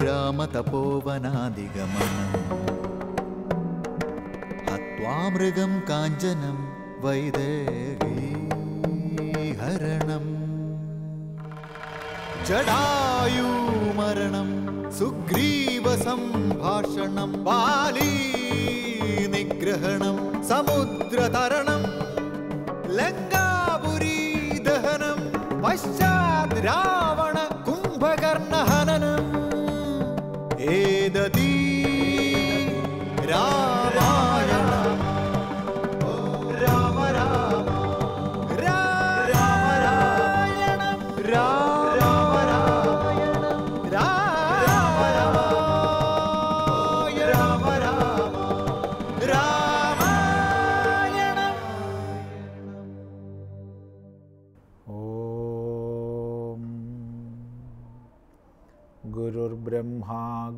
ग्रामतपोवनादिगमनम् हत्वा मृगं काञ्चनं वैदेहीहरणम् जडायुमरणं सुग्रीवसम्भाषणं बालीनिग्रहणं समुद्रतरणं लङ्गापुरीदहनं पश्चाद्रा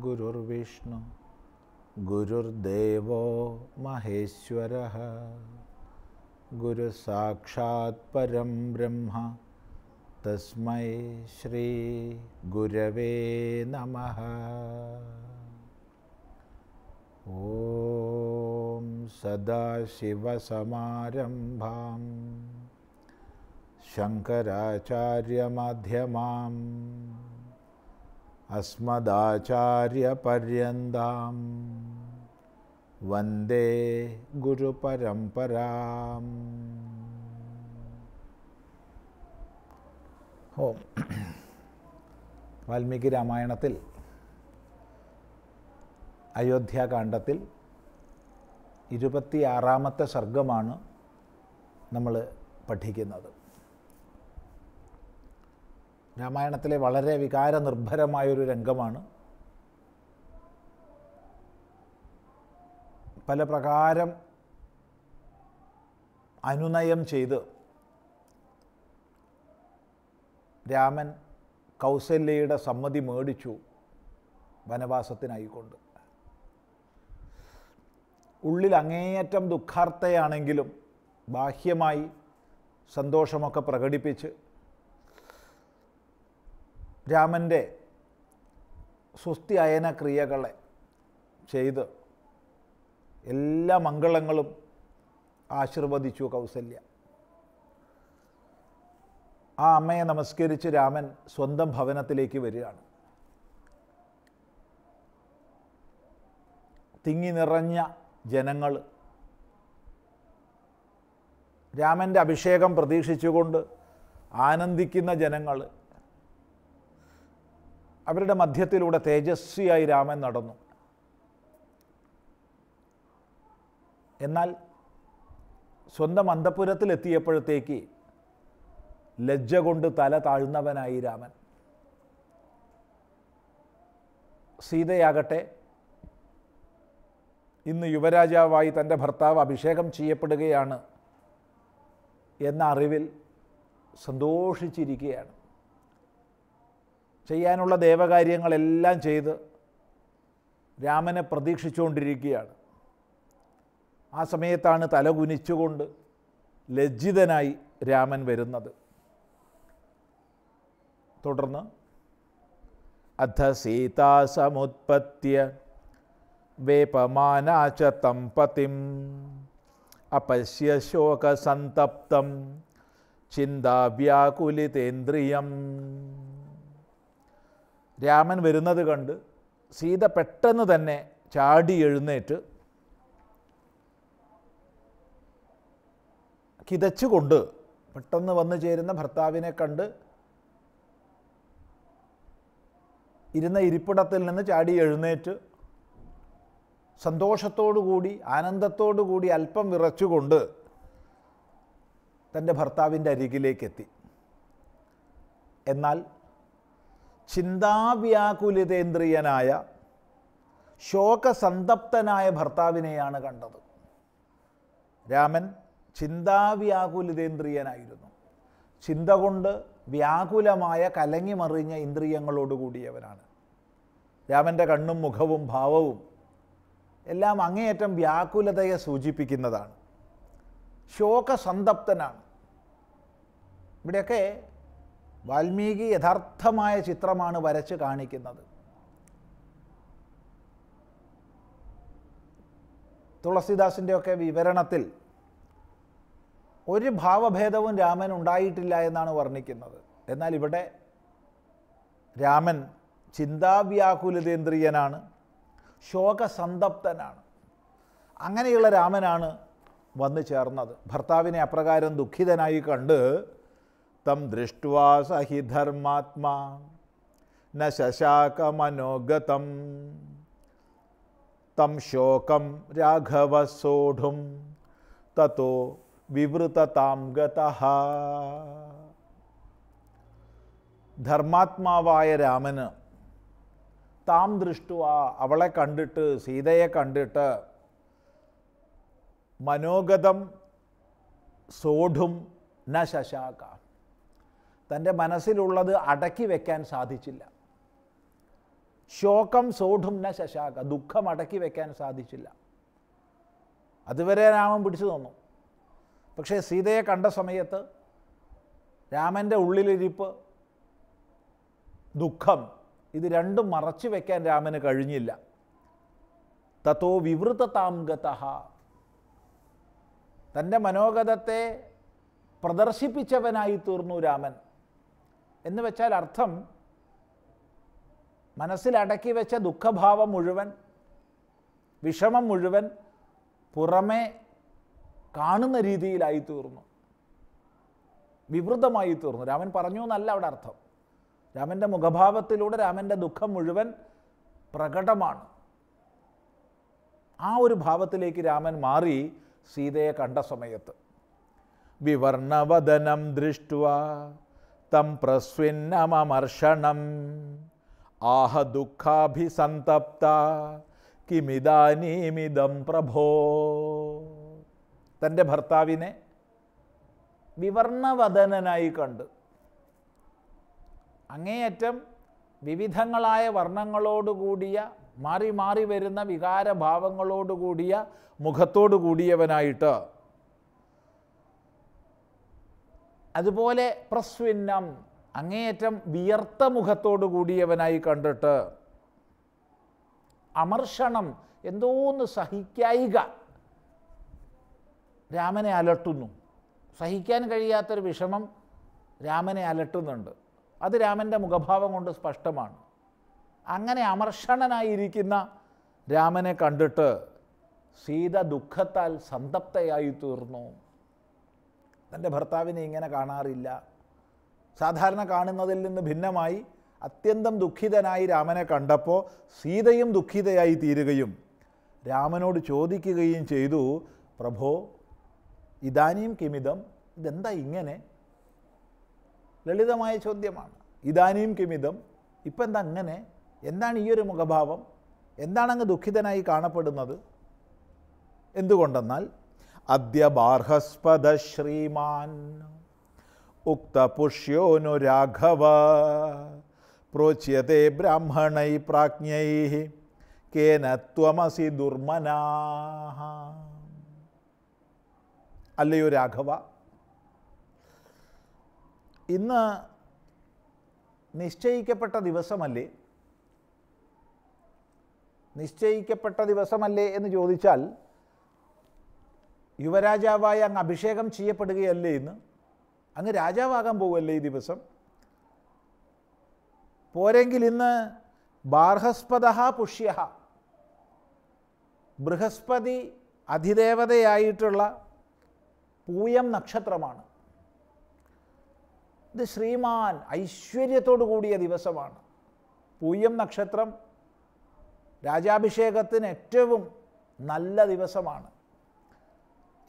गुरुर्विष्णु। गुरुर्देवो महेश्वरः। गुरुसाक्षात् परं ब्रह्म। तस्मै श्रीगुरवे नमः। ॐ सदाशिवसमारम्भां शङ्कराचार्यमध्यमाम्। അസ്മദാചാര്യപര്യന്താം. വന്ദേ ഗുരുപരമ്പരാം. ഓം. വാൽമീകി രാമായണത്തിൽ അയോധ്യാകാന്ഡത്തിൽ ഇരുപത്തിയാറാമത്തെ സർഗമാണ് നമ്മൾ പഠിക്കുന്നത്. രാമായണത്തിലെ വളരെ വികാര വികാരനിർഭരമായൊരു രംഗമാണ്. പല പ്രകാരം അനുനയം ചെയ്ത് രാമൻ കൗസല്യയുടെ സമ്മതി മേടിച്ചു വനവാസത്തിനായിക്കൊണ്ട്. ഉള്ളിൽ അങ്ങേയറ്റം ദുഃഖാർത്ഥയാണെങ്കിലും ബാഹ്യമായി സന്തോഷമൊക്കെ പ്രകടിപ്പിച്ച് രാമന്റെ സ്വസ്തി അയന ക്രിയകളെ ചെയ്ത് എല്ലാ മംഗളങ്ങളും ആശീർവദിച്ചു കൗസല്യ. ആ അമ്മയെ നമസ്കരിച്ച് രാമൻ സ്വന്തം ഭവനത്തിലേക്ക് വരികയാണ്. തിങ്ങി നിറഞ്ഞ ജനങ്ങൾ രാമന്റെ അഭിഷേകം പ്രതീക്ഷിച്ചുകൊണ്ട് ആനന്ദിക്കുന്ന ജനങ്ങൾ അവരുടെ മധ്യത്തിലൂടെ തേജസ്വിയായി രാമൻ നടന്നു. എന്നാൽ സ്വന്തം അന്തപുരത്തിലെത്തിയപ്പോഴത്തേക്ക് ലജ്ജ കൊണ്ട് തല താഴ്ന്നവനായി രാമൻ. സീതയാകട്ടെ ഇന്ന് യുവരാജാവായി തന്റെ ഭർത്താവ് അഭിഷേകം ചെയ്യപ്പെടുകയാണ് എന്ന അറിവിൽ സന്തോഷിച്ചിരിക്കുകയാണ്. ചെയ്യാനുള്ള ദേവകാര്യങ്ങളെല്ലാം ചെയ്ത് രാമനെ പ്രതീക്ഷിച്ചുകൊണ്ടിരിക്കുകയാണ്. ആ സമയത്താണ് തല കുനിച്ചുകൊണ്ട് ലജ്ജിതനായി രാമൻ വരുന്നത്. തുടർന്ന് അധ സീതാസമുത്പത്യ വേപമാനാച തം പതിം അപശ്യ ശോകസന്തപ്തം ചിന്താവ്യാകുലിതേന്ദ്രിയം. രാമൻ വരുന്നത് കണ്ട് സീത പെട്ടെന്ന് തന്നെ ചാടി എഴുന്നേറ്റ് കിതച്ചുകൊണ്ട് പെട്ടെന്ന് വന്നു ചേരുന്ന ഭർത്താവിനെ കണ്ട് ഇരുന്ന ഇരിപ്പിടത്തിൽ നിന്ന് ചാടി എഴുന്നേറ്റ് സന്തോഷത്തോടുകൂടി ആനന്ദത്തോടുകൂടി അല്പം വിറച്ചുകൊണ്ട് തന്റെ ഭർത്താവിന്റെ അരികിലേക്കെത്തി എന്നാൽ ചിന്താവ്യാകുലിതേന്ദ്രിയനായ ശോകസന്തപ്തനായ ഭർത്താവിനെയാണ് കണ്ടത്. രാമൻ ചിന്താവ്യാകുലിതേന്ദ്രിയനായിരുന്നു. ചിന്ത കൊണ്ട് വ്യാകുലമായ കലങ്ങിമറിഞ്ഞ ഇന്ദ്രിയങ്ങളോടുകൂടിയവനാണ് രാമന്റെ കണ്ണും മുഖവും ഭാവവും എല്ലാം അങ്ങേയറ്റം വ്യാകുലതയെ സൂചിപ്പിക്കുന്നതാണ്. ശോകസന്തപ്തനാണ്. ഇവിടെയൊക്കെ വാൽമീകി യഥാർത്ഥമായ ചിത്രമാണ് വരച്ച് കാണിക്കുന്നത്. തുളസിദാസിന്റെയൊക്കെ വിവരണത്തിൽ ഒരു ഭാവഭേദവും രാമൻ ഉണ്ടായിട്ടില്ല എന്നാണ് വർണിക്കുന്നത്. എന്നാൽ ഇവിടെ രാമൻ ചിന്താവ്യാകുലതേന്ദ്രിയനാണ് ശോകസന്തപ്തനാണ് അങ്ങനെയുള്ള രാമനാണ് വന്നു ചേർന്നത്. ഭർത്താവിനെ അപ്രകാരം ദുഃഖിതനായി കണ്ട് തം ദൃഷ്ട്വാ സഹി ധർമാത്മാ. ന ശശാകമനോഗതം. തം ശോകം രാഘവ സോഢും. തത്തോ വിവൃതതാം ഗത. ധർമാത്മാവായ രാമന് താം ദൃഷ്ടുവ അവളെ കണ്ടിട്ട് സീതയെ കണ്ടിട്ട് മനോഗതം സോഢും ന ശശാക. തന്റെ മനസ്സിലുള്ളത് അടക്കി വെക്കാൻ സാധിച്ചില്ല. ശോകം സോഢും ന ശശാക ദുഃഖം അടക്കി വെക്കാൻ സാധിച്ചില്ല. അതുവരെ രാമൻ പിടിച്ചു തന്നു പക്ഷേ സീതയെ കണ്ട സമയത്ത് രാമന്റെ ഉള്ളിലിരിപ്പ് ദുഃഖം ഇത് രണ്ടും മറച്ചു വയ്ക്കാൻ രാമന് കഴിഞ്ഞില്ല. തത്തോ വിവൃതതാം ഗതഃ തന്റെ മനോഗതത്തെ പ്രദർശിപ്പിച്ചവനായി തീർന്നു രാമൻ. എന്ന് വെച്ചാൽ അർത്ഥം മനസ്സിലടക്കി വെച്ച ദുഃഖഭാവം മുഴുവൻ വിഷമം മുഴുവൻ പുറമേ കാണുന്ന രീതിയിലായി തീർന്നു. വിവൃതമായി തീർന്നു. രാമൻ പറഞ്ഞു എന്നല്ല അവിടെ അർത്ഥം. രാമന്റെ മുഖഭാവത്തിലൂടെ രാമന്റെ ദുഃഖം മുഴുവൻ പ്രകടമാണ്. ആ ഒരു ഭാവത്തിലേക്ക് രാമൻ മാറി സീതയെ കണ്ട സമയത്ത്. വിവർണവദനം ദൃഷ്ട്വ തം പ്രസ്വിന്നമർഷണം ആഹ ദുഃഖാഭിസന്തപ്ത. കിമിതാനീമിതം പ്രഭോ. തന്റെ ഭർത്താവിനെ വിവർണവദനനായി കണ്ട്. അങ്ങേയറ്റം വിവിധങ്ങളായ വർണങ്ങളോടുകൂടിയ മാറി മാറി വരുന്ന വികാരഭാവങ്ങളോടുകൂടിയ മുഖത്തോടു കൂടിയവനായിട്ട് അതുപോലെ പ്രസ്വിന്നം അങ്ങേയറ്റം വിയർത്ത മുഖത്തോടു കൂടിയവനായി കണ്ടിട്ട് അമർഷണം എന്തോന്ന് സഹിക്കായിക. രാമനെ അലട്ടുന്നു. സഹിക്കാൻ കഴിയാത്തൊരു വിഷമം രാമനെ അലട്ടുന്നുണ്ട്. അത് രാമന്റെ മുഖഭാവം കൊണ്ട് സ്പഷ്ടമാണ്. അങ്ങനെ അമർഷണനായിരിക്കുന്ന രാമനെ കണ്ടിട്ട് സീത ദുഃഖത്താൽ സന്തപ്തയായി തീർന്നു. തന്റെ ഭർത്താവിനെ ഇങ്ങനെ കാണാറില്ല. സാധാരണ കാണുന്നതിൽ നിന്ന് ഭിന്നമായി അത്യന്തം ദുഃഖിതനായി രാമനെ കണ്ടപ്പോൾ സീതയും ദുഃഖിതയായി തീരുകയും രാമനോട് ചോദിക്കുകയും ചെയ്തു പ്രഭോ ഇതാനിയും കിമിതം? ഇതെന്താ ഇങ്ങനെ? ലളിതമായ ചോദ്യമാണ്. ഇതാനിയും കിമിതം? ഇപ്പം എന്താ അങ്ങനെ? എന്താണ് ഈ ഒരു മുഖഭാവം? എന്താണങ്ങ് ദുഃഖിതനായി കാണപ്പെടുന്നത്? എന്തുകൊണ്ടെന്നാൽ അദ്യ ബാർഹസ്പദ ശ്രീമാൻ. ഉക്തപുഷ്യോനു രാഘവ. പ്രോച്യത്തെ ബ്രാഹ്മണൈ പ്രാജ്ഞൈ. കേന ത്വമസി ദുർമനാ അല്ലയോ രാഘവ. ഇന്ന് നിശ്ചയിക്കപ്പെട്ട ദിവസമല്ലേ? നിശ്ചയിക്കപ്പെട്ട ദിവസമല്ലേ എന്ന് ചോദിച്ചാൽ യുവരാജാവായ അങ്ങ് അഭിഷേകം ചെയ്യപ്പെടുകയല്ലേ ഇന്ന്? അങ്ങ് രാജാവാകാൻ പോകുമല്ലേ ഈ ദിവസം? പോരെങ്കിൽ ഇന്ന് ബാർഹസ്പത പുഷ്യ. ബൃഹസ്പതി അധിദേവതയായിട്ടുള്ള പൂയം നക്ഷത്രമാണ്. ഇത് ശ്രീമാൻ ഐശ്വര്യത്തോടു കൂടിയ ദിവസമാണ്. പൂയം നക്ഷത്രം രാജാഭിഷേകത്തിന് ഏറ്റവും നല്ല ദിവസമാണ്.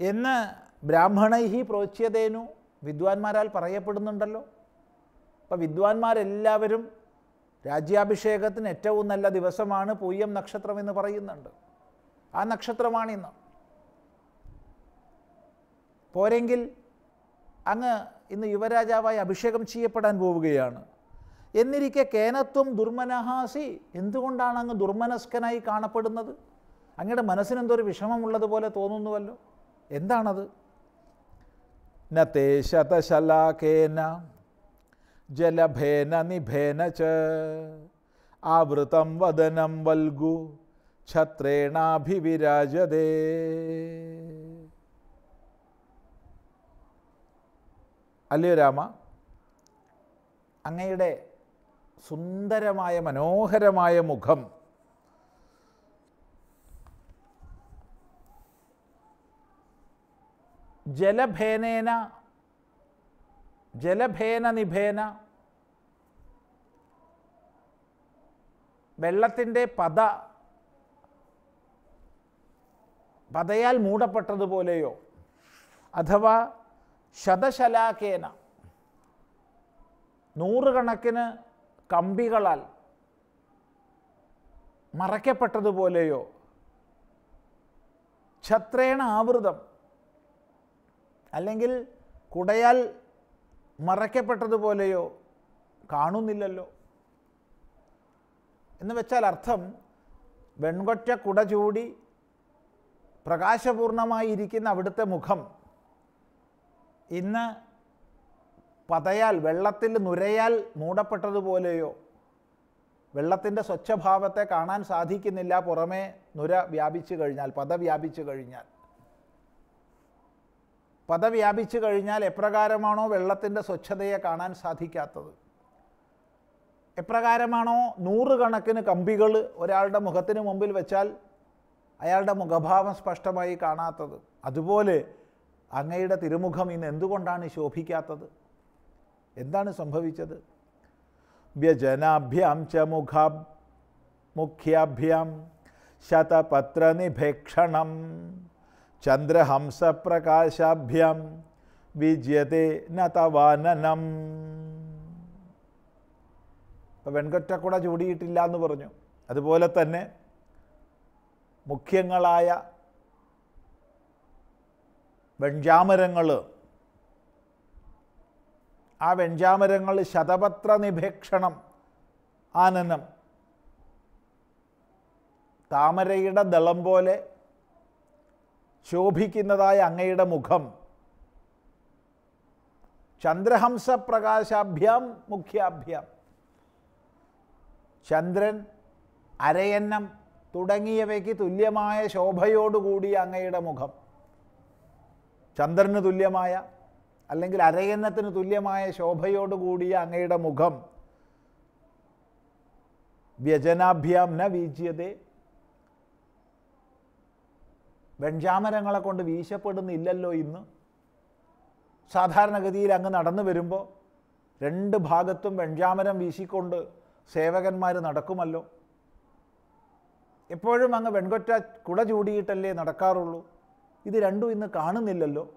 എന്ന് ബ്രാഹ്മണൈഹി പ്രോച്യതേനു വിദ്വാൻമാരാൽ പറയപ്പെടുന്നുണ്ടല്ലോ. അപ്പം വിദ്വാൻമാരെല്ലാവരും രാജ്യാഭിഷേകത്തിന് ഏറ്റവും നല്ല ദിവസമാണ് പൂയം നക്ഷത്രം എന്ന് പറയുന്നുണ്ട്. ആ നക്ഷത്രമാണിന്ന്. പോരെങ്കിൽ അങ്ങ് ഇന്ന് യുവരാജാവായി അഭിഷേകം ചെയ്യപ്പെടാൻ പോവുകയാണ്. എന്നിരിക്കെ കേനത്വം ദുർമനഹാസി എന്തുകൊണ്ടാണ് അങ്ങ് ദുർമനസ്കനായി കാണപ്പെടുന്നത്? അങ്ങയുടെ മനസ്സിനെന്തോ ഒരു വിഷമമുള്ളതുപോലെ തോന്നുന്നുവല്ലോ. എന്താണത്? നത്തേ ശതശലാഖേന ജലഭേന നിഭേന ച ആവൃതം വദനം വൽഗു ഛത്രേണാഭിവിരാജതേ. അല്ലയോ രാമ? അങ്ങയുടെ സുന്ദരമായ മനോഹരമായ മുഖം ജലഭേനേന ജലഭേന നിഭേന വെള്ളത്തിന്റെ പത പതയാൽ മൂടപ്പെട്ടതുപോലെയോ? അഥവാ ശതശലാഖേന നൂറുകണക്കിന് കമ്പികളാൽ മറയ്ക്കപ്പെട്ടതുപോലെയോ? ഛത്രേണ ആവൃതം അല്ലെങ്കിൽ കുടയാൽ മറയ്ക്കപ്പെട്ടതുപോലെയോ കാണുന്നില്ലല്ലോ എന്ന് വെച്ചാൽ അർത്ഥം വെൺകൊറ്റ കുട ചൂടി പ്രകാശപൂർണമായിരിക്കുന്ന അവിടുത്തെ മുഖം ഇന്ന് പതയാൽ വെള്ളത്തിൽ നുരയാൽ മൂടപ്പെട്ടതുപോലെയോ വെള്ളത്തിന്റെ സ്വച്ഛഭാവത്തെ കാണാൻ സാധിക്കുന്നില്ല. പുറമേ നുര വ്യാപിച്ചു കഴിഞ്ഞാൽ പത വ്യാപിച്ചു കഴിഞ്ഞാൽ. പത വ്യാപിച്ചു കഴിഞ്ഞാൽ എപ്രകാരമാണോ വെള്ളത്തിന്റെ സ്വച്ഛതയെ കാണാൻ സാധിക്കാത്തത്? എപ്രകാരമാണോ നൂറുകണക്കിന് കമ്പികൾ ഒരാളുടെ മുഖത്തിന് മുമ്പിൽ വെച്ചാൽ അയാളുടെ മുഖഭാവം സ്പഷ്ടമായി കാണാത്തത്? അതുപോലെ അങ്ങയുടെ തിരുമുഖം ഇന്ന് എന്തുകൊണ്ടാണ് ശോഭിക്കാത്തത്? എന്താണ് സംഭവിച്ചത്? വ്യജനാഭ്യാം ച മുഖാ മുഖ്യാഭ്യാം ശതപത്രനിഭേക്ഷണം. ചന്ദ്രഹംസപ്രകാശാഭ്യാം വിജയത്തെ നതവാനനം ഇപ്പം വെൺകൊറ്റക്കുട ചൂടിയിട്ടില്ല എന്ന് പറഞ്ഞു. അതുപോലെ തന്നെ മുഖ്യങ്ങളായ വെഞ്ചാമരങ്ങൾ ആ വെഞ്ചാമരങ്ങൾ ശതപത്ര നിഭേക്ഷണം ആനനം. താമരയുടെ ദളം പോലെ ശോഭിക്കുന്നതായ അങ്ങയുടെ മുഖം. ചന്ദ്രഹംസ പ്രകാശാഭ്യാം മുഖ്യാഭ്യാം. ചന്ദ്രൻ അരയന്നം തുടങ്ങിയവയ്ക്ക് തുല്യമായ ശോഭയോടുകൂടിയ അങ്ങയുടെ മുഖം. ചന്ദ്രന് തുല്യമായ അല്ലെങ്കിൽ അരയന്നത്തിന് തുല്യമായ ശോഭയോടുകൂടിയ അങ്ങയുടെ മുഖം. വ്യജനാഭ്യാം ന വീജ്യതേ. വെൺചാമരങ്ങളെ കൊണ്ട് വീശപ്പെടുന്നില്ലല്ലോ ഇന്ന്. സാധാരണഗതിയിൽ അങ്ങ് നടന്നു വരുമ്പോൾ രണ്ട് ഭാഗത്തും വെൺചാമരം വീശിക്കൊണ്ട് സേവകന്മാർ നടക്കുമല്ലോ. എപ്പോഴും അങ്ങ് വെൺകൊറ്റ കുട ചൂടിയിട്ടല്ലേ നടക്കാറുള്ളൂ. ഇത് രണ്ടും ഇന്ന് കാണുന്നില്ലല്ലോ.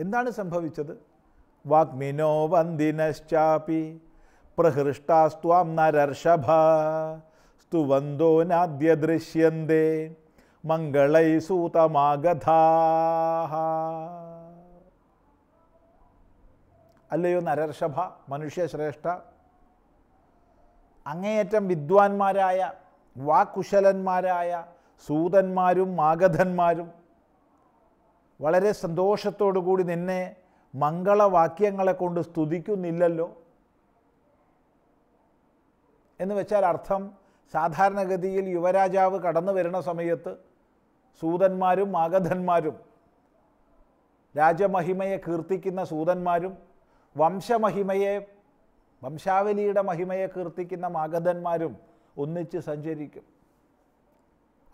എന്താണ് സംഭവിച്ചത്? വാഗ്മിനോ വന്ദിനശ്ചാപി പ്രഹൃഷ്ടാസ്ത്വാം നരർഷഭ സ്തുവന്തോ നാദ്യ ദൃശ്യന്തേ മംഗളൈ സൂതമാഗധാ അല്ലയോ നരർഷഭ മനുഷ്യശ്രേഷ്ഠ. അങ്ങേയറ്റം വിദ്വാൻമാരായ വാക്കുശലന്മാരായ സൂതന്മാരും മാഗധന്മാരും വളരെ സന്തോഷത്തോടു കൂടി നിന്നെ മംഗളവാക്യങ്ങളെ കൊണ്ട് സ്തുതിക്കുന്നില്ലല്ലോ. എന്ന് വെച്ചാൽ അർത്ഥം സാധാരണഗതിയിൽ യുവരാജാവ് കടന്നു വരുന്ന സമയത്ത് സൂതന്മാരും മാഗധന്മാരും. രാജമഹിമയെ കീർത്തിക്കുന്ന സൂതന്മാരും വംശമഹിമയെ വംശാവലിയുടെ മഹിമയെ കീർത്തിക്കുന്ന മാഗധന്മാരും ഒന്നിച്ച് സഞ്ചരിക്കും.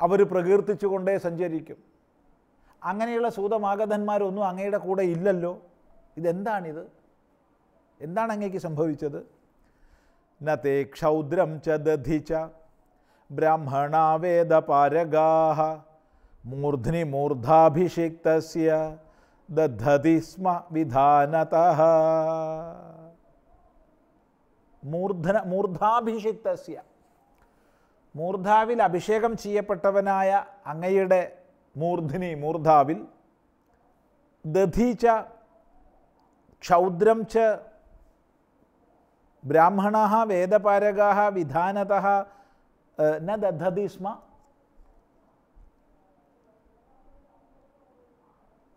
അവർ പ്രകീർത്തിച്ചുകൊണ്ടേ സഞ്ചരിക്കും. അങ്ങനെയുള്ള സൂതമാഗധന്മാരൊന്നും അങ്ങയുടെ കൂടെ ഇല്ലല്ലോ. ഇതെന്താണിത്? എന്താണ് അങ്ങേക്ക് സംഭവിച്ചത്? നേ ക്ഷൗദ്രം ച ദധിച്ച ച ബ്രാഹ്മണാ വേദപാരഗാഹ മൂർധ്നി മൂർധാഭിഷിക്തസ്യ ദധതി സ്മ വിധാനത. മൂർധന മൂർധാഭിഷിക്തസ്യ. മൂർധാവിൽ അഭിഷേകം ചെയ്യപ്പെട്ടവനായ അങ്ങയുടെ മൂർധിനി മൂർധാവിൽ ദധീച്ച ക്ഷൗദ്രം ച ബ്രാഹ്മണ വേദപാരകാ വിധാനത ന ദധതി സ്മ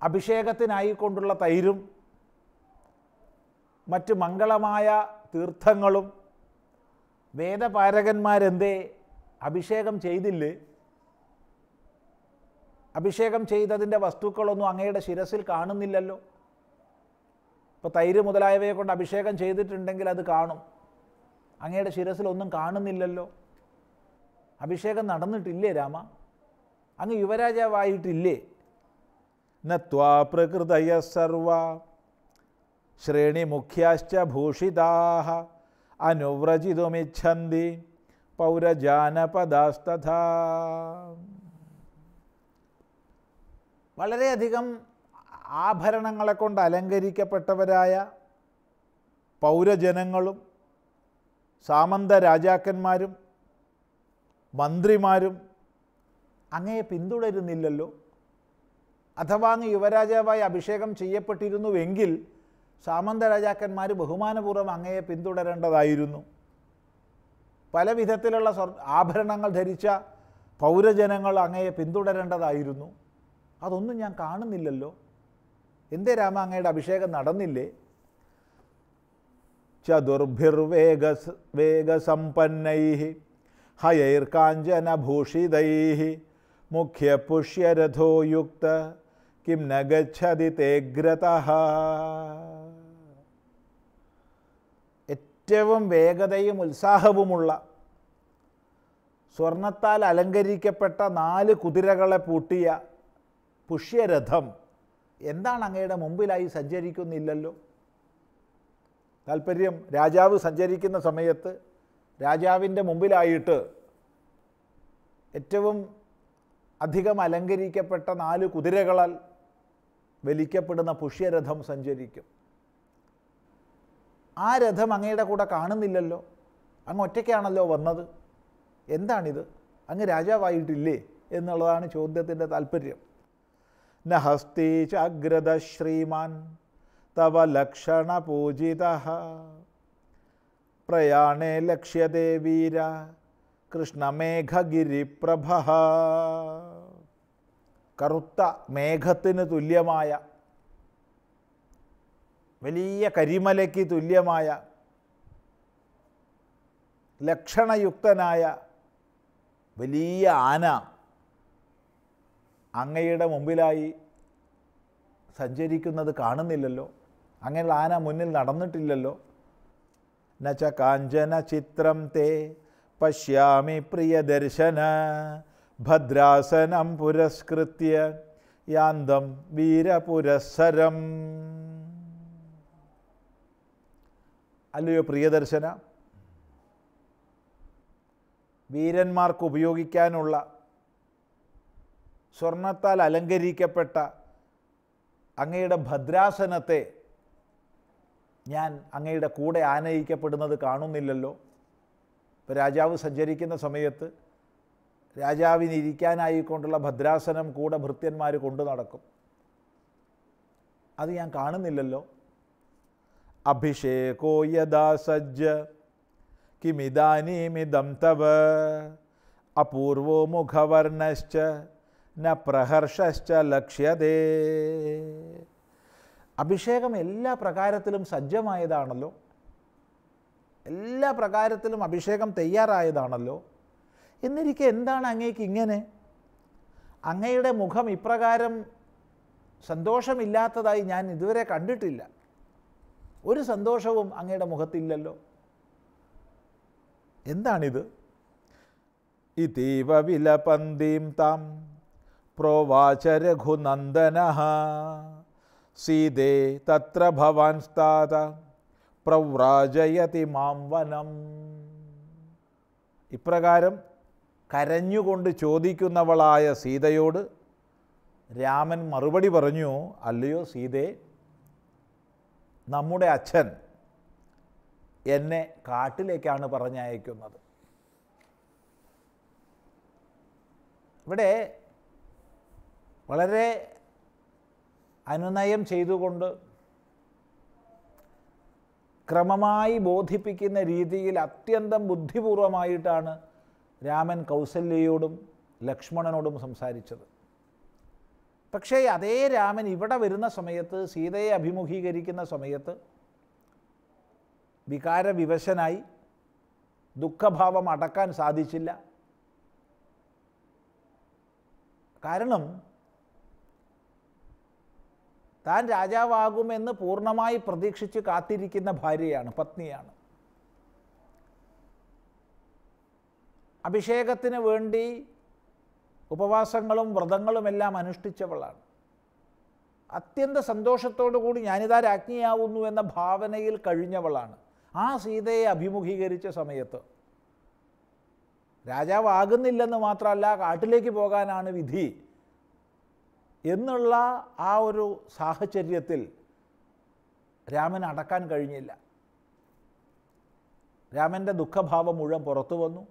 അഭിഷേകത്തിനായിക്കൊണ്ടുള്ള തൈരും മറ്റ് മംഗളമായ തീർത്ഥങ്ങളും വേദപാരകന്മാരെന്തേ അഭിഷേകം ചെയ്തില്ലേ? അഭിഷേകം ചെയ്തതിന്റെ വസ്തുക്കളൊന്നും അങ്ങയുടെ ശിരസിൽ കാണുന്നില്ലല്ലോ. ഇപ്പോൾ തൈര് മുതലായവയെ കൊണ്ട് അഭിഷേകം ചെയ്തിട്ടുണ്ടെങ്കിൽ അത് കാണും. അങ്ങയുടെ ശിരസിലൊന്നും കാണുന്നില്ലല്ലോ. അഭിഷേകം നടന്നിട്ടില്ലേ രാമ? അങ്ങ് യുവരാജാവായിട്ടില്ലേ? നത്വാ പ്രകൃതയ സർവ. ശ്രേണിമുഖ്യാശ്ച ഭൂഷിതാഹ അനുവ്രജിതുമിച്ഛന്തി പൗരജാനപദാസ്തഥ. വളരെയധികം ആഭരണങ്ങളെ കൊണ്ട് അലങ്കരിക്കപ്പെട്ടവരായ പൗരജനങ്ങളും സാമന്ത രാജാക്കന്മാരും മന്ത്രിമാരും അങ്ങയെ പിന്തുടരുന്നില്ലല്ലോ. അഥവാ അങ്ങ് യുവരാജാവായി അഭിഷേകം ചെയ്യപ്പെട്ടിരുന്നുവെങ്കിൽ സാമന്ത രാജാക്കന്മാർ ബഹുമാനപൂർവം അങ്ങയെ പിന്തുടരേണ്ടതായിരുന്നു. പല വിധത്തിലുള്ള ആഭരണങ്ങൾ ധരിച്ച പൗരജനങ്ങൾ അങ്ങയെ പിന്തുടരേണ്ടതായിരുന്നു. അതൊന്നും ഞാൻ കാണുന്നില്ലല്ലോ. എന്തേ രാമ അങ്ങയുടെ അഭിഷേകം നടന്നില്ലേ? ചതുർഭിർവേഗ വേഗസമ്പന്നൈ ഹയൈർകാഞ്ചനഭൂഷിതൈ മുഖ്യപുഷ്യരഥോ യുക്ത കിം നഗതി തേഗ്രത ഏറ്റവും വേഗതയും ഉത്സാഹവുമുള്ള സ്വർണത്താൽ അലങ്കരിക്കപ്പെട്ട നാല് കുതിരകളെ പൂട്ടിയ പുഷ്യരഥം എന്താണ് അങ്ങയുടെ മുമ്പിലായി സഞ്ചരിക്കുന്നില്ലല്ലോ? താല്പര്യം രാജാവ് സഞ്ചരിക്കുന്ന സമയത്ത് രാജാവിന്റെ മുമ്പിലായിട്ട് ഏറ്റവും അധികം അലങ്കരിക്കപ്പെട്ട നാല് കുതിരകളാൽ വലിക്കപ്പെടുന്ന പുഷ്യരഥം സഞ്ചരിക്കും. ആ രഥം അങ്ങയുടെ കൂടെ കാണുന്നില്ലല്ലോ. അങ്ങ് ഒറ്റയ്ക്കാണല്ലോ വന്നത്. എന്താണിത്? അങ്ങ് രാജാവായിട്ടില്ലേ എന്നുള്ളതാണ് ചോദ്യത്തിന്റെ താല്പര്യം. ന ഹസ്തി ചാഗ്രത ശ്രീമാൻ തവ ലക്ഷണ പൂജിത. പ്രയാണേ ലക്ഷ്യതേ വീര കൃഷ്ണമേഘഗിരിപ്രഭ. കറുത്ത മേഘത്തിന് തുല്യമായ വലിയ കരിമലയ്ക്ക് തുല്യമായ ലക്ഷണയുക്തനായ വലിയ ആന അങ്ങയുടെ മുമ്പിലായി സഞ്ചരിക്കുന്നത് കാണുന്നില്ലല്ലോ. അങ്ങനെയുള്ള ആന മുന്നിൽ നടന്നിട്ടില്ലല്ലോ. നച്ച കാഞ്ചന ചിത്രം തേ പശ്യാമി പ്രിയദർശന ഭദ്രാസനം പുരസ്കൃത്യ യാന്തം വീരപുരസരം. അല്ലയോ പ്രിയദർശന? വീരന്മാർക്ക് ഉപയോഗിക്കാനുള്ള സ്വർണത്താൽ അലങ്കരിക്കപ്പെട്ട അങ്ങയുടെ ഭദ്രാസനത്തെ ഞാൻ അങ്ങയുടെ കൂടെ ആനയിക്കപ്പെടുന്നത് കാണുന്നില്ലല്ലോ. ഇപ്പോൾ രാജാവ് സഞ്ചരിക്കുന്ന സമയത്ത് രാജാവിന് ഇരിക്കാനായിക്കൊണ്ടുള്ള ഭദ്രാസനം കൂടെ ഭൃത്യന്മാർ കൊണ്ടു നടക്കും. അത് ഞാൻ കാണുന്നില്ലല്ലോ. അഭിഷേകോ യഥാ സജ്ജ കിമിതാനീമിതം തവ അപൂർവോ മുഖവർണശ്ച ന പ്രഹർഷശ്ച ലക്ഷ്യതേ. അഭിഷേകം എല്ലാ പ്രകാരത്തിലും സജ്ജമായതാണല്ലോ. എല്ലാ പ്രകാരത്തിലും അഭിഷേകം തയ്യാറായതാണല്ലോ. എന്നിരിക്കെ എന്താണ് അങ്ങേക്ക് ഇങ്ങനെ? അങ്ങയുടെ മുഖം ഇപ്രകാരം സന്തോഷമില്ലാത്തതായി ഞാൻ ഇതുവരെ കണ്ടിട്ടില്ല. ഒരു സന്തോഷവും അങ്ങയുടെ മുഖത്തില്ലല്ലോ. എന്താണിത്? ഇതീവ വിലപന്തിം താം പ്രോവാച രഘുനന്ദന. സീതേ തത്ര ഭവാൻ സ്ഥാത പ്രവ്രാജയതി മാം വനം. ഇപ്രകാരം കരഞ്ഞുകൊണ്ട് ചോദിക്കുന്നവളായ സീതയോട് രാമൻ മറുപടി പറഞ്ഞു അല്ലയോ സീതേ നമ്മുടെ അച്ഛൻ എന്നെ കാട്ടിലേക്കാണ് പറഞ്ഞയക്കുന്നത്. ഇവിടെ വളരെ അനുനയം ചെയ്തുകൊണ്ട് ക്രമമായി ബോധിപ്പിക്കുന്ന രീതിയിൽ അത്യന്തം ബുദ്ധിപൂർവമായിട്ടാണ് രാമൻ കൗസല്യയോടും ലക്ഷ്മണനോടും സംസാരിച്ചത്. പക്ഷേ അതേ രാമൻ ഇവിടെ വരുന്ന സമയത്ത് സീതയെ അഭിമുഖീകരിക്കുന്ന സമയത്ത് വികാരവിവശനായി ദുഃഖഭാവം അടക്കാൻ സാധിച്ചില്ല. കാരണം താൻ രാജാവാകുമെന്ന് പൂർണമായി പ്രതീക്ഷിച്ച് കാത്തിരിക്കുന്ന ഭാര്യയാണ് പത്നിയാണ്. അഭിഷേകത്തിന് വേണ്ടി ഉപവാസങ്ങളും വ്രതങ്ങളുമെല്ലാം അനുഷ്ഠിച്ചവളാണ്. അത്യന്ത സന്തോഷത്തോടു കൂടി ഞാനിതാ രാജ്ഞിയാവുന്നു എന്ന ഭാവനയിൽ കഴിഞ്ഞവളാണ്. ആ സീതയെ അഭിമുഖീകരിച്ച സമയത്ത് രാജാവ് രാജാവാകുന്നില്ലെന്ന് മാത്രമല്ല കാട്ടിലേക്ക് പോകാനാണ് വിധി എന്നുള്ള ആ ഒരു സാഹചര്യത്തിൽ രാമൻ അടക്കാൻ കഴിഞ്ഞില്ല. രാമന്റെ ദുഃഖഭാവം മുഴുവൻ പുറത്തു വന്നു.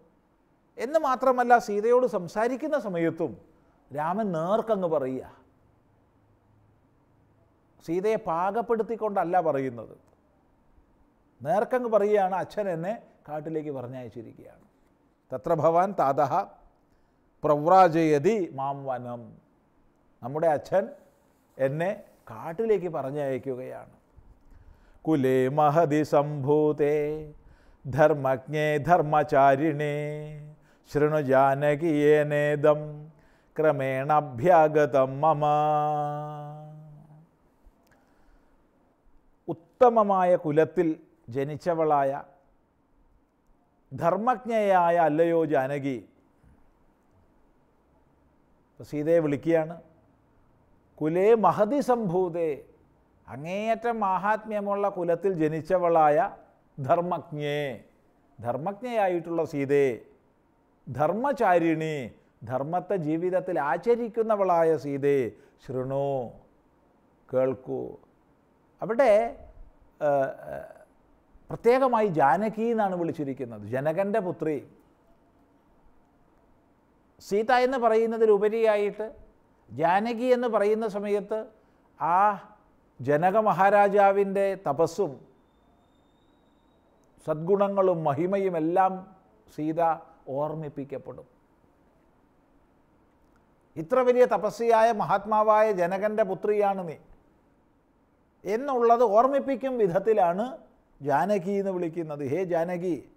എന്ന് മാത്രമല്ല സീതയോട് സംസാരിക്കുന്ന സമയത്തും രാമൻ നേർക്കങ്ങ് പറയുക. സീതയെ പാകപ്പെടുത്തിക്കൊണ്ടല്ല പറയുന്നത്. നേർക്കങ്ങ് പറയുകയാണ് അച്ഛൻ എന്നെ കാട്ടിലേക്ക് പറഞ്ഞയച്ചിരിക്കുകയാണ്. തത്ര ഭവാൻ താതഹ പ്രവ്രാജയതി മാം വനം. നമ്മുടെ അച്ഛൻ എന്നെ കാട്ടിലേക്ക് പറഞ്ഞയക്കുകയാണ്. കുലേ മഹതി സംഭൂതേ ധർമ്മജ്ഞേ ധർമ്മചാരിണേ ശൃണു ജാനകിയേനേദം ക്രമേണഭ്യാഗതം മമ. ഉത്തമമായ കുലത്തിൽ ജനിച്ചവളായ ധർമ്മജ്ഞയായ അല്ലയോ ജാനകി. സീതയെ വിളിക്കുകയാണ്. കുലേ മഹതി സംഭൂതേ. അങ്ങേയറ്റം മാഹാത്മ്യമുള്ള കുലത്തിൽ ജനിച്ചവളായ ധർമ്മജ്ഞേ. ധർമ്മജ്ഞയായിട്ടുള്ള സീതയെ ധർമ്മചാരിണി ധർമ്മത്തെ ജീവിതത്തിൽ ആചരിക്കുന്നവളായ സീതേ ശൃണു കേൾക്കൂ. അവിടെ പ്രത്യേകമായി ജാനകി എന്നാണ് വിളിച്ചിരിക്കുന്നത് ജനകന്റെ പുത്രി. സീത എന്ന് പറയുന്നതിലുപരിയായിട്ട് ജാനകി എന്ന് പറയുന്ന സമയത്ത് ആ ജനക മഹാരാജാവിന്റെ തപസ്സും സദ്ഗുണങ്ങളും മഹിമയും എല്ലാം സീത ഓർമ്മിപ്പിക്കപ്പെടും. ഇത്ര വലിയ തപസ്വിയായ മഹാത്മാവായ ജനകന്റെ പുത്രിയാണ് നീ. എന്നുള്ളത് ഓർമ്മിപ്പിക്കും വിധത്തിലാണ് ജാനകി എന്ന് വിളിക്കുന്നത്. ഹേ ജാനകി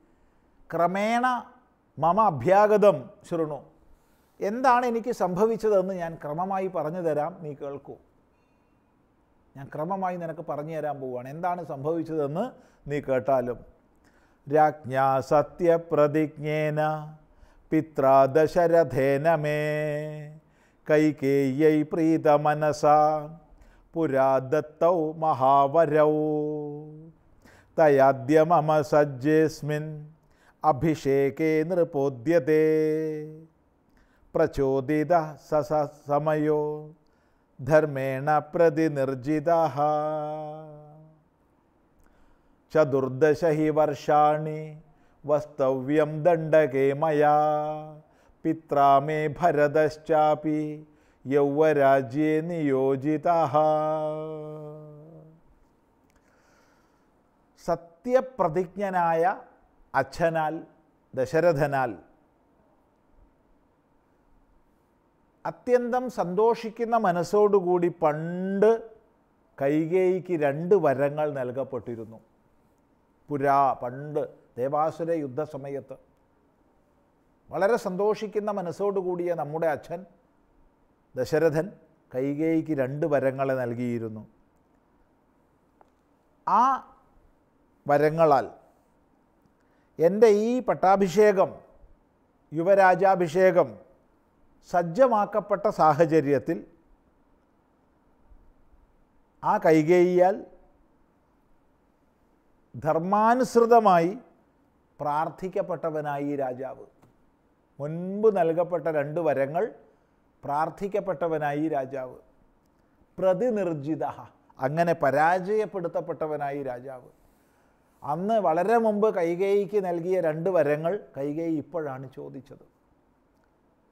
ക്രമേണ മമ അഭ്യാഗതം ശൃണു. എന്താണ് എനിക്ക് സംഭവിച്ചതെന്ന് ഞാൻ ക്രമമായി പറഞ്ഞു തരാം നീ കേൾക്കൂ. ഞാൻ ക്രമമായി നിനക്ക് പറഞ്ഞു തരാൻ പോവുകയാണ്. എന്താണ് സംഭവിച്ചതെന്ന് നീ കേട്ടാലും. राज्ञा सत्यप्रतिज्ञेन पित्रा दशरथेन मे कैकेय्यै प्रीतमनसा पुरा दत्तौ महावरौ तयाद मम सज्जेऽस्मिन् नृपोद्य प्रचोदित प्रचोदितः स समयो धर्मेण प्रतिनिर्जितः ചതുർദശ ഹി വർഷാണി വസ്തവ്യം ദണ്ഡകേ മയാ. പിത്രാമേ ഭരതശ്ചാപി. യൗവരാജ്യേ നിയോജിത സത്യപ്രതിജ്ഞനായ അച്ഛനാൽ ദശരഥനാൽ അത്യന്തം സന്തോഷിക്കുന്ന മനസ്സോടുകൂടി പണ്ട് കൈകേയിക്ക് രണ്ട് വരങ്ങൾ നൽകപ്പെട്ടിരുന്നു. പുരാ പണ്ട് ദേവാസുര യുദ്ധസമയത്ത് വളരെ സന്തോഷിക്കുന്ന മനസ്സോടുകൂടിയ നമ്മുടെ അച്ഛൻ ദശരഥൻ കൈകേയിക്ക് രണ്ട് വരങ്ങളെ നൽകിയിരുന്നു. ആ വരങ്ങളാൽ എന്റെ ഈ പട്ടാഭിഷേകം യുവരാജാഭിഷേകം സജ്ജമാക്കപ്പെട്ട സാഹചര്യത്തിൽ ആ കൈകേയിയാൽ ധർമാനുസൃതമായി പ്രാർത്ഥിക്കപ്പെട്ടവനായി രാജാവ്. മുൻപ് നൽകപ്പെട്ട രണ്ട് വരങ്ങൾ പ്രാർത്ഥിക്കപ്പെട്ടവനായി രാജാവ്. പ്രതിനിർജിത അങ്ങനെ പരാജയപ്പെടുത്തപ്പെട്ടവനായി രാജാവ്. അന്ന് വളരെ മുമ്പ് കൈകേയിക്ക് നൽകിയ രണ്ട് വരങ്ങൾ കൈകേയി ഇപ്പോഴാണ് ചോദിച്ചത്.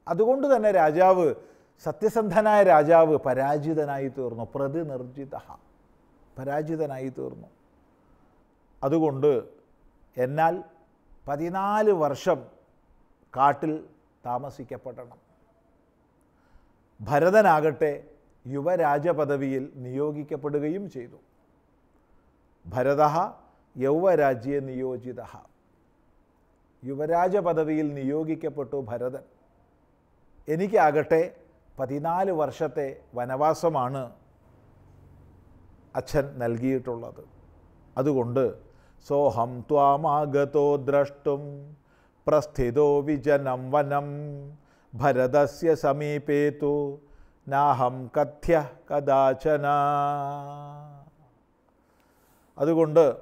അതുകൊണ്ട് തന്നെ രാജാവ് സത്യസന്ധനായ രാജാവ് പരാജിതനായി തീർന്നു. പ്രതിനിർജിത പരാജിതനായി തീർന്നു. അതുകൊണ്ട് എന്നാൽ പതിനാല് വർഷം കാട്ടിൽ താമസിക്കപ്പെടണം. ഭരതനാകട്ടെ യുവരാജപദവിയിൽ നിയോഗിക്കപ്പെടുകയും ചെയ്തു. ഭരത യൗവരാജ്യ നിയോജിത. യുവരാജ പദവിയിൽ നിയോഗിക്കപ്പെട്ടു ഭരതൻ. എനിക്കാകട്ടെ പതിനാല് വർഷത്തെ വനവാസമാണ് അച്ഛൻ നൽകിയിട്ടുള്ളത്. അതുകൊണ്ട് സോഹം ത്വാമാഗതോ ദ്രഷ്ടും. പ്രസ്ഥിതോ വിജനം വനം. ഭരതസ്യ സമീപേതു. നാഹം കഥ്യ കഥാചന. അതുകൊണ്ട്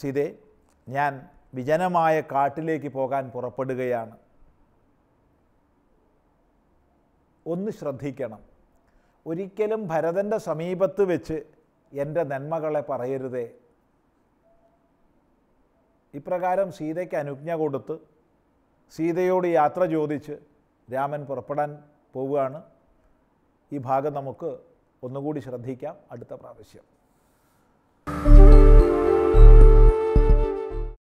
സീതേ ഞാൻ വിജനമായ കാട്ടിലേക്ക് പോകാൻ പുറപ്പെടുകയാണ്. ഒന്ന് ശ്രദ്ധിക്കണം. ഒരിക്കലും ഭരതന്റെ സമീപത്ത് വെച്ച് എന്റെ നന്മകളെ പറയരുതേ. ഇപ്രകാരം സീതയ്ക്ക് അനുജ്ഞ കൊടുത്ത് സീതയോട് യാത്ര ചോദിച്ച് രാമൻ പുറപ്പെടാൻ പോവുകയാണ്. ഈ ഭാഗം നമുക്ക് ഒന്നുകൂടി ശ്രദ്ധിക്കാം. അടുത്ത പ്രാവശ്യം.